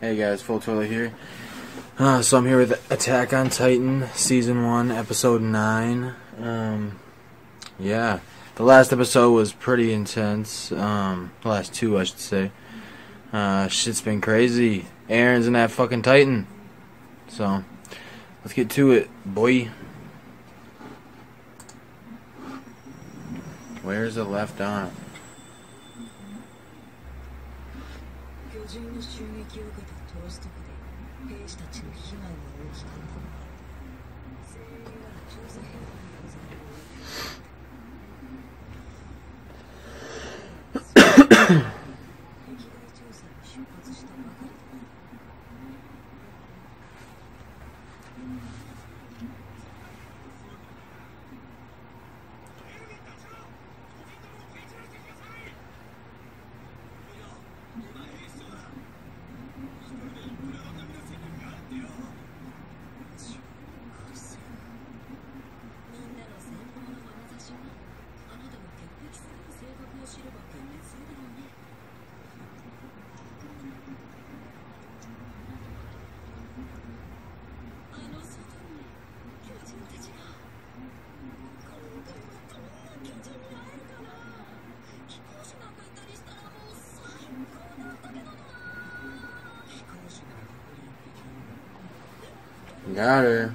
Hey guys, Full Toilet here. Uh, so I'm here with Attack on Titan, Season 1, Episode 9. Um, yeah, the last episode was pretty intense. Um, the last two, I should say. Uh, shit's been crazy. Eren's in that fucking Titan. So, let's get to it, boy. Where's the left arm? ストクで兵士たちの被害が大きかったここから調査兵 Got her.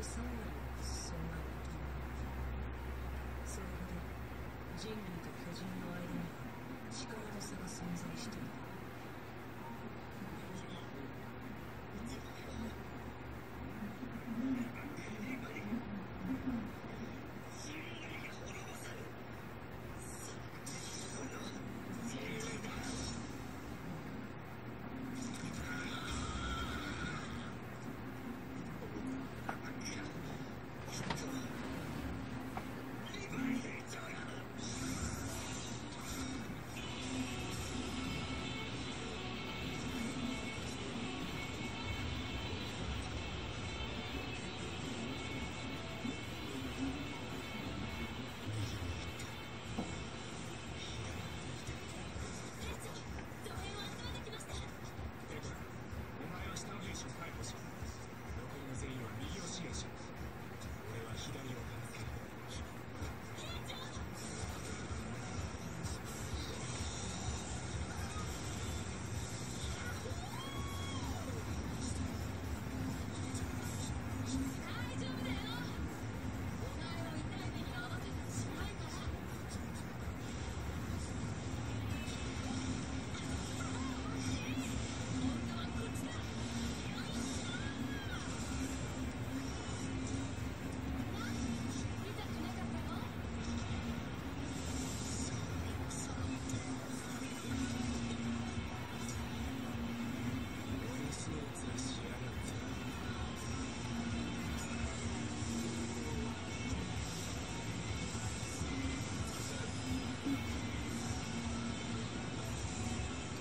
幼いそんな時それほど人類と巨人の間に力の差が存在していた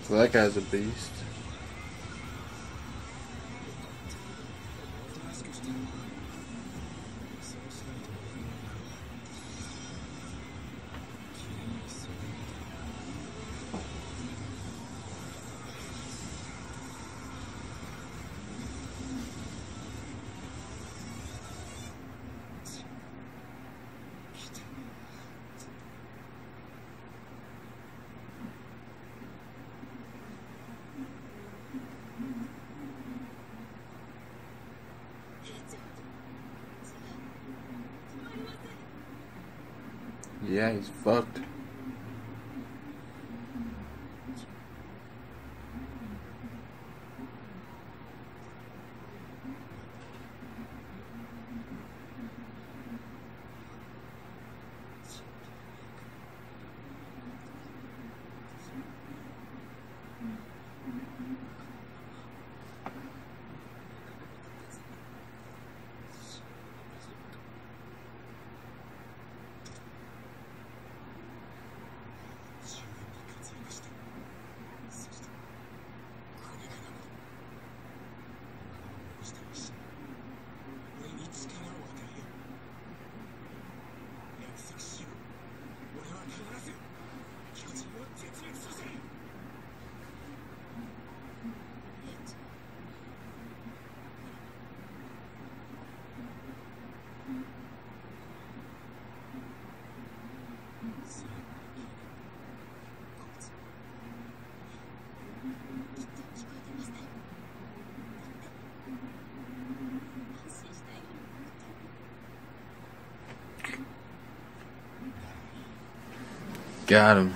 So that guy's a beast. guy is fucked. Got him.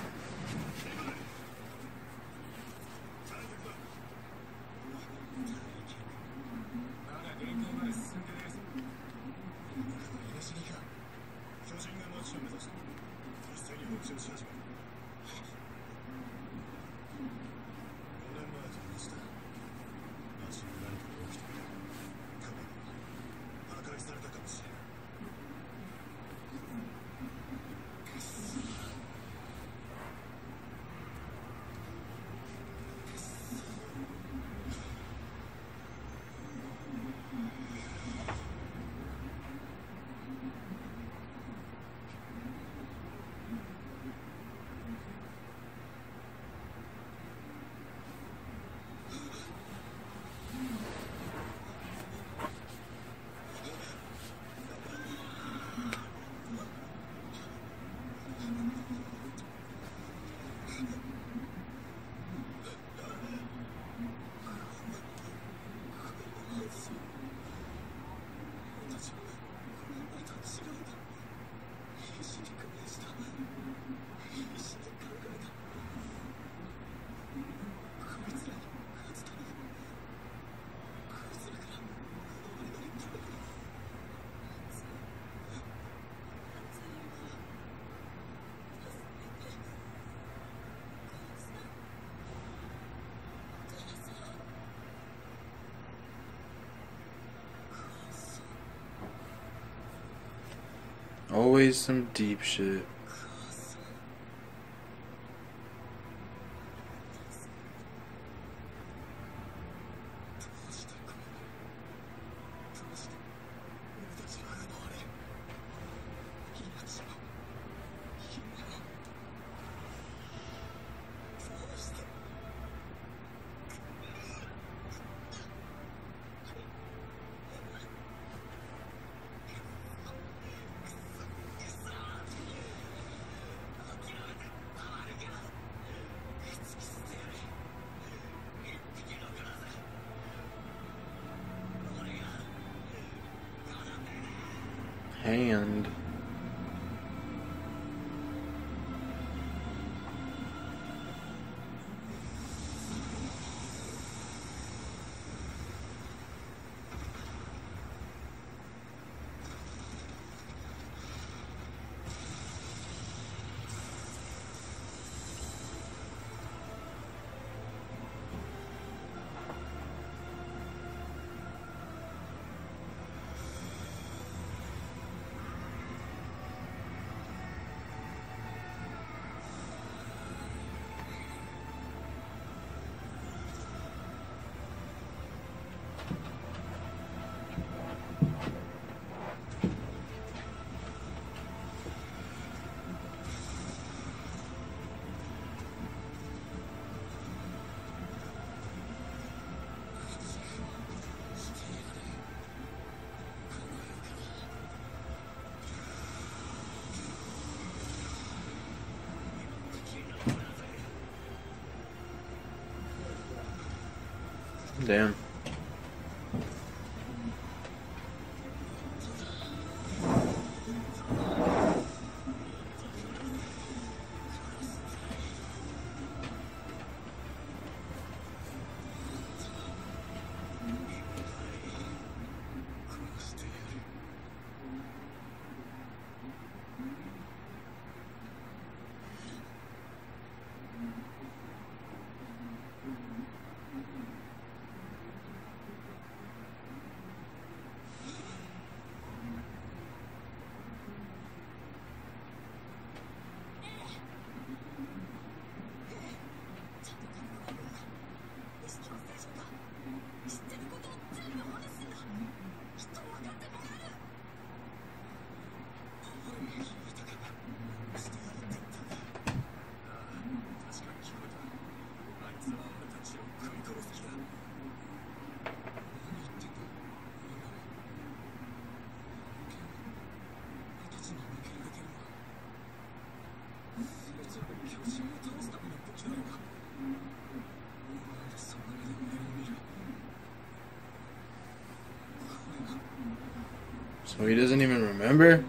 Always some deep shit. hand. Damn. Oh, he doesn't even remember?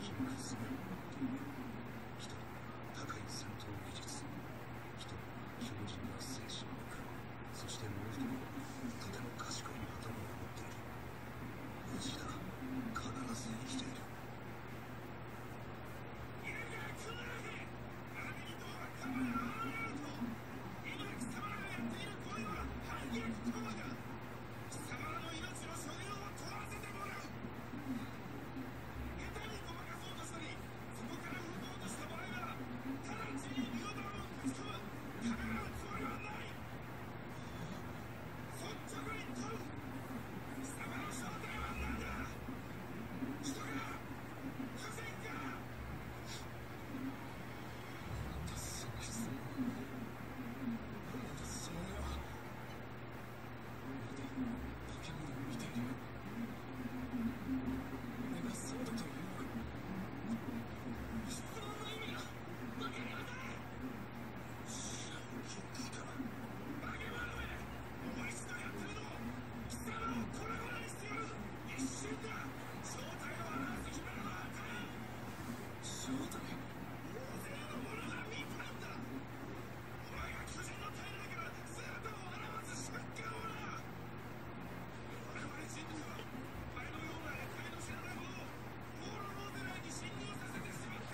Jesus.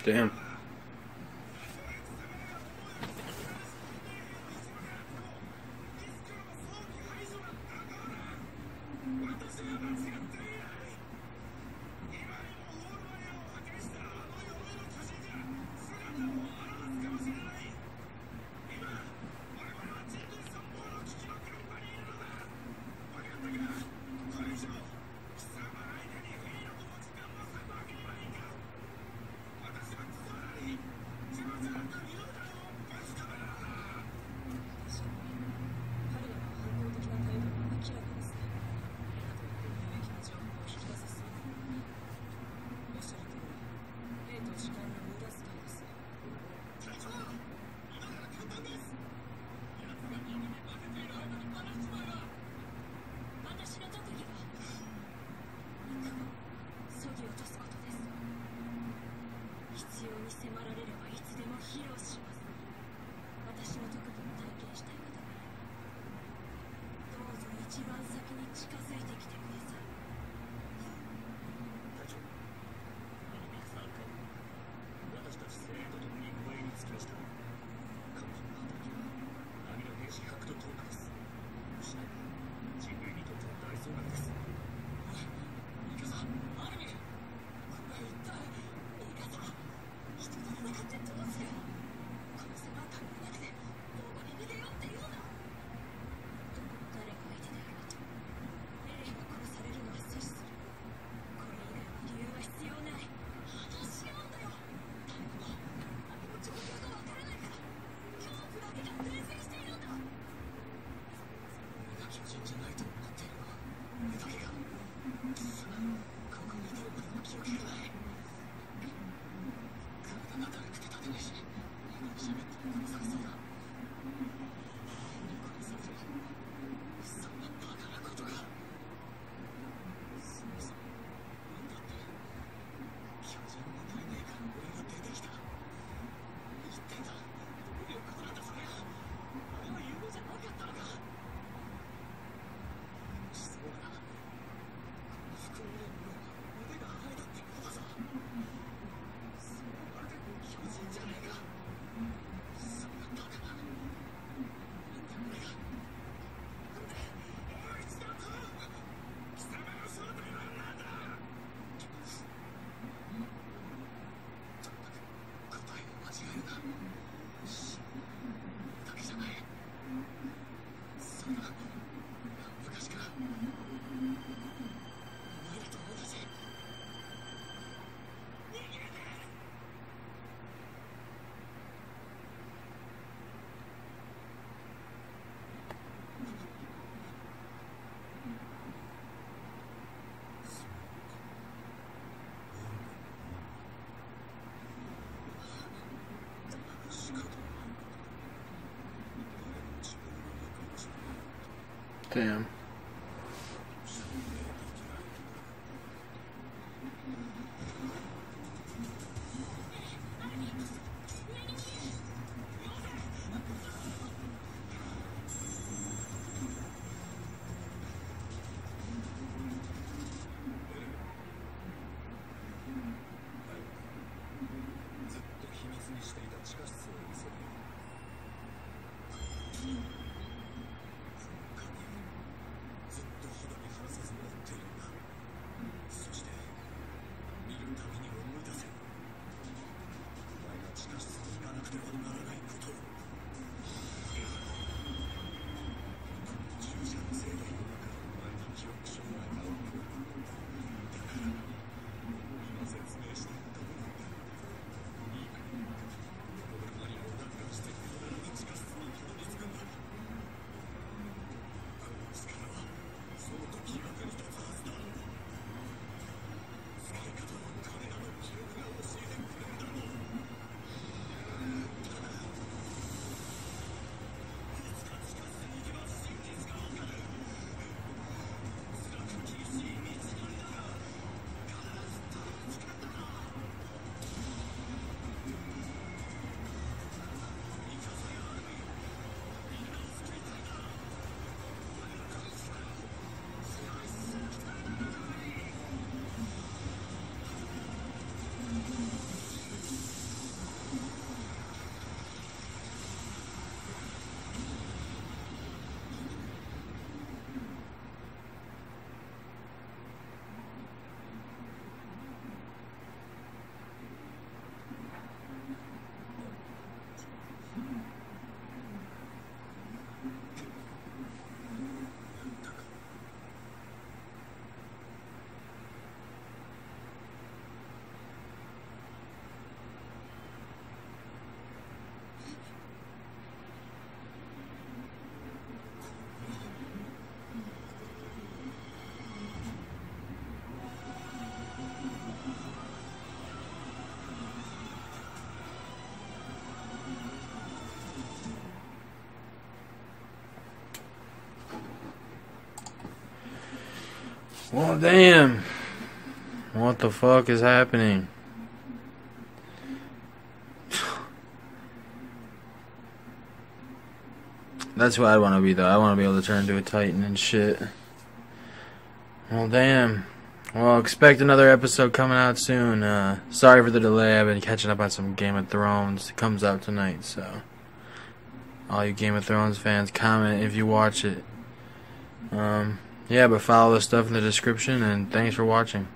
Damn. 近づいてきて Damn. Well, damn. What the fuck is happening? That's what I want to be, though. I want to be able to turn into a titan and shit. Well, damn. Well, expect another episode coming out soon. Uh, sorry for the delay. I've been catching up on some Game of Thrones. It comes out tonight, so. All you Game of Thrones fans, comment if you watch it. Um, yeah, but follow the stuff in the description, and thanks for watching.